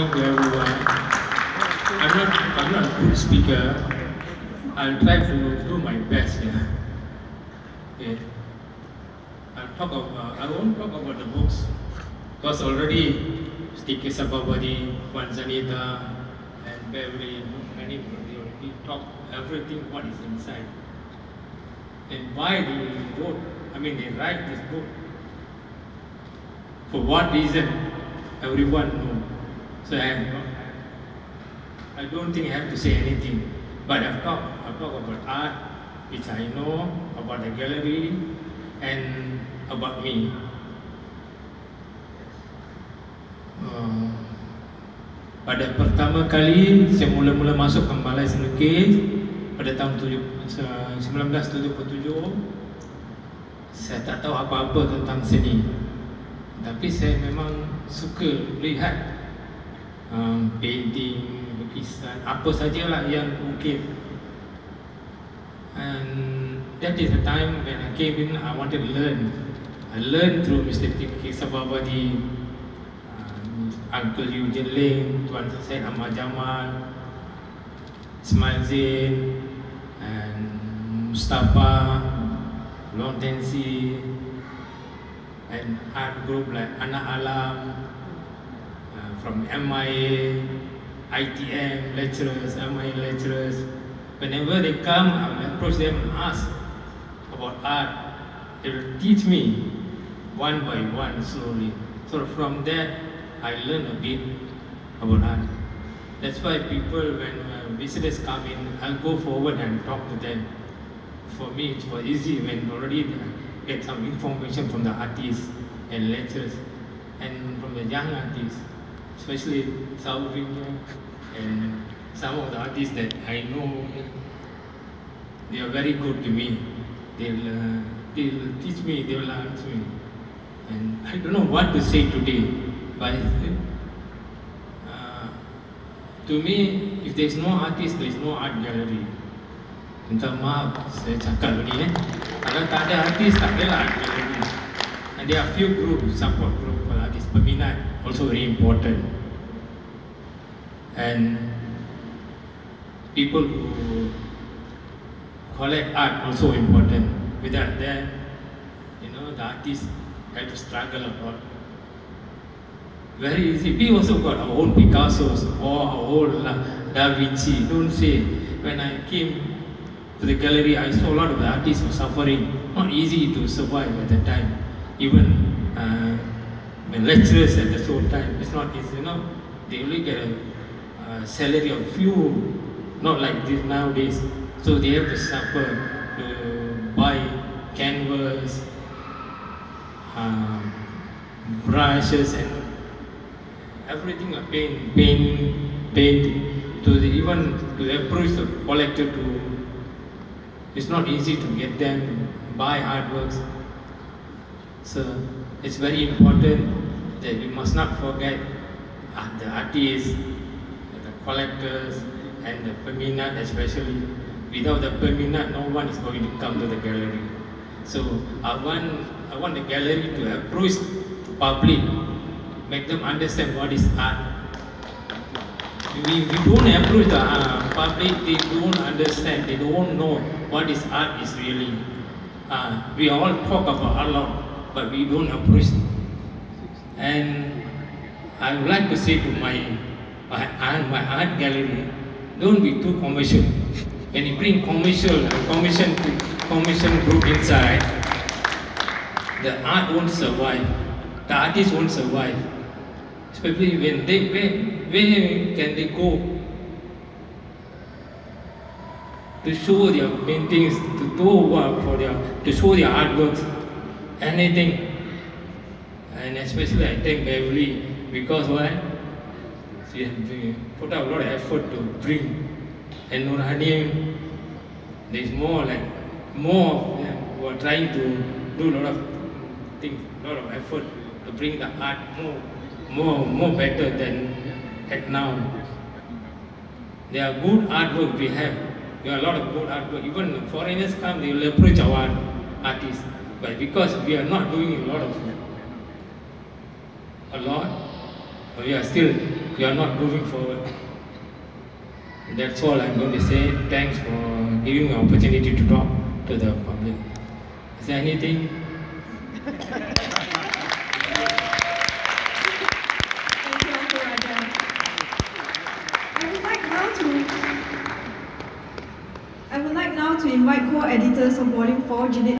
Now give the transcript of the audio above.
morning to everyone. I'm not, I'm not a good speaker. I'll try to do my best. Yeah. Okay. I'll talk about, I won't talk about the books because already Sticky Sabapathy, Wanzanita, and Beverly, many they already talk everything what is inside and why they wrote, I mean they write this book. For what reason? Everyone know. So I have not, I don't think I have to say anything. But I've talked, I've talked about art, which I know, about the gallery, and about me. Uh, pada pertama kali saya mula-mula masuk ke Malaysia Lukis pada tahun 1977 saya tak tahu apa-apa tentang seni tapi saya memang suka lihat um, painting, lukisan, apa sajalah yang mungkin and that is the time when I came in I wanted to learn I learned through Mr. Tiki Sababadi Uncle Eugene Ling, Tuan Syed Ahmad Jamal, Ismail Zain, and Mustafa, Long Tensi, and art group like Anak Alam, from MIA, ITM lecturers, MIA lecturers. Whenever they come, I will approach them and ask about art. They will teach me one by one slowly. So from that, I learn a bit about art. That's why people, when uh, visitors come in, I'll go forward and talk to them. For me, it was easy when already I get some information from the artists and lecturers and from the young artists, especially Salvino and some of the artists that I know, they are very good to me. They'll, uh, they'll teach me, they will answer me. And I don't know what to say today. But uh, to me, if there is no artist, there is no art gallery. Minta maaf, saya cakap ni eh. Kalau tak ada artis, tak ada art gallery. And there are few groups, support group for Peminat also very important. And people who collect art also important. Without that, you know, the artists have to struggle a lot very easy. We also got our own Picassos or our own Da Vinci. Don't say, when I came to the gallery, I saw a lot of the artists were suffering. Not easy to survive at that time. Even uh, the lecturers at the same time, it's not easy, you know. They only get a, salary of few, not like this nowadays. So they have to suffer to buy canvas, uh, brushes and everything like paint, paint, paint, to the, even to approach the collector to, it's not easy to get them, buy artworks. So it's very important that we must not forget uh, the artists, the collectors, and the peminat especially. Without the peminat, no one is going to come to the gallery. So I want, I want the gallery to approach the public make them understand what is art. We, we don't approach the uh, public, they don't understand, they don't know what is art is really. Uh, we all talk about art lot, but we don't approach. And I would like to say to my, my, art, my art gallery, don't be too commercial. When you bring commercial, commission, commission group inside, the art won't survive. The artist won't survive especially when they where, where can they go to show their paintings, to do work for their, to show their artworks, anything. And especially I thank Beverly because why? She put a lot of effort to bring. And Nurhani, there's more like, more who are trying to do a lot of things, a lot of effort to bring the art more more, more better than at now. There are good artwork we have. There are a lot of good artwork. Even foreigners come, they will approach our artists. But because we are not doing a lot of a lot, but we are still we are not moving forward. And that's all I'm going to say. Thanks for giving me opportunity to talk to the public. Is there anything? Thank you, Uncle Rajah. I would like now to I would like now to invite co-editors of Volume 4, Jeanette